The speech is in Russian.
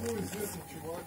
Какой известный чувак.